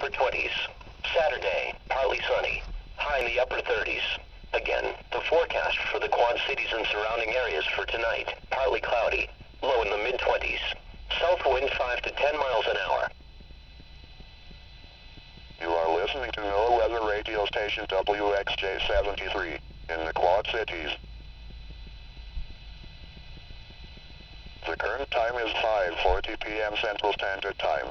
upper 20s. Saturday, partly sunny. High in the upper 30s. Again, the forecast for the Quad Cities and surrounding areas for tonight. Partly cloudy. Low in the mid 20s. South wind 5 to 10 miles an hour. You are listening to NOAA Weather Radio Station WXJ73 in the Quad Cities. The current time is 5.40 p.m. Central Standard Time.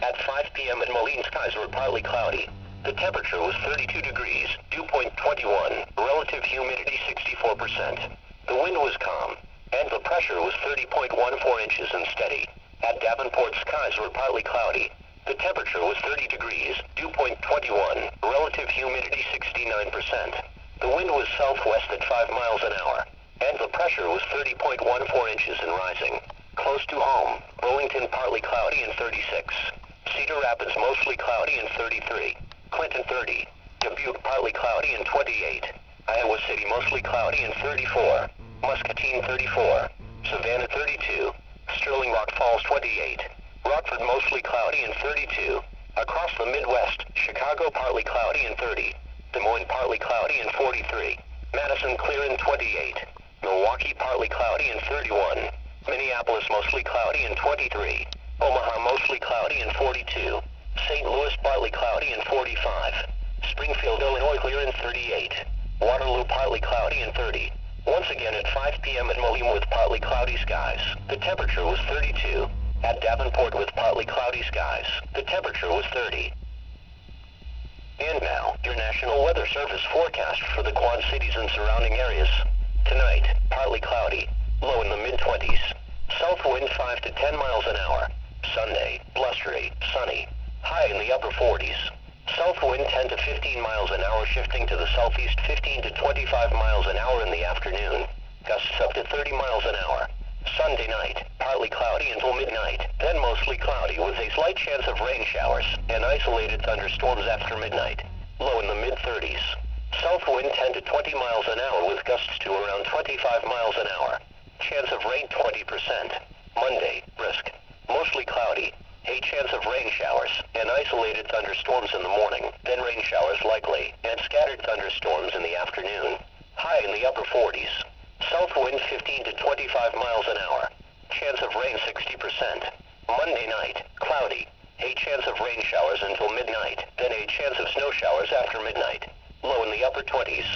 At 5 p.m. in Moline, skies were partly cloudy. The temperature was 32 degrees, dew point 21, relative humidity 64%. The wind was calm, and the pressure was 30.14 inches and steady. At Davenport, skies were partly cloudy. The temperature was 30 degrees, dew point 21, relative humidity 69%. The wind was southwest at 5 miles an hour, and the pressure was 30.14 inches and rising. Close to home, Burlington partly cloudy and 36. Cedar Rapids mostly cloudy and 33. Clinton 30. Dubuque partly cloudy and 28. Iowa City mostly cloudy and 34. Muscatine 34. Savanna 32. Sterling Rock Falls 28. Rockford mostly cloudy and 32. Across the Midwest, Chicago partly cloudy and 30. Des Moines partly cloudy and 43. Madison clear and 28. Milwaukee partly cloudy and 31. Minneapolis mostly cloudy and 23. Omaha mostly cloudy and 42. St. Louis partly cloudy and 45. Springfield, Illinois clear and 38. Waterloo partly cloudy and 30. Once again at 5 p.m. at Moline with partly cloudy skies. The temperature was 32. At Davenport with partly cloudy skies. The temperature was 30. And now, your National Weather Service forecast for the Quad Cities and surrounding areas. Tonight, partly cloudy, low in the mid-20s. South wind 5 to 10 miles an hour. Sunday, blustery, sunny, high in the upper 40s. South wind 10 to 15 miles an hour shifting to the southeast 15 to 25 miles an hour in the afternoon. Gusts up to 30 miles an hour. Sunday night, partly cloudy until midnight, then mostly cloudy with a slight chance of rain showers and isolated thunderstorms after midnight. Low in the mid-30s. South wind 10 to 20 miles an hour with gusts to around 25 miles an hour. Chance of rain 20%. Monday, brisk. Mostly cloudy. A chance of rain showers and isolated thunderstorms in the morning, then rain showers likely, and scattered thunderstorms in the afternoon. High in the upper 40s. South wind 15 to 25 miles an hour. Chance of rain 60%. Monday night, cloudy. A chance of rain showers until midnight, then a chance of snow showers after midnight. Low in the upper 20s.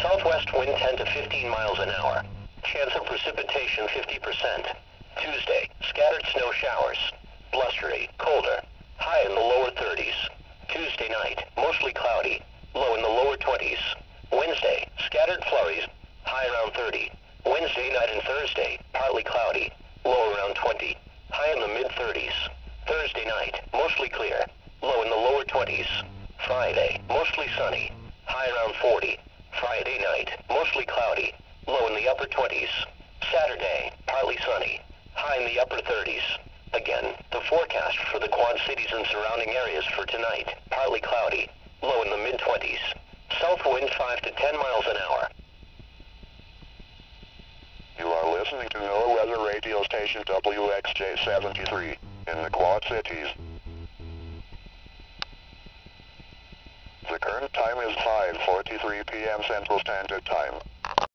Southwest wind 10 to 15 miles an hour. Chance of precipitation 50%. Tuesday, scattered snow showers. Blustery, colder. High in the lower 30s. Tuesday night, mostly cloudy. Low in the lower 20s. Wednesday, scattered flurries. High around 30. Wednesday night and Thursday, partly cloudy. Low around 20. High in the mid 30s. Thursday night, mostly clear. Low in the lower 20s. Friday, mostly sunny. High around 40. Friday night, mostly cloudy. Low in the upper 20s. Saturday, partly sunny. High in the upper 30s. Again, the forecast for the Quad Cities and surrounding areas for tonight, partly cloudy. Low in the mid 20s. South wind 5 to 10 miles an hour. You are listening to NOAA Weather Radio Station WXJ73 in the Quad Cities. The current time is 5.43 p.m. Central Standard Time.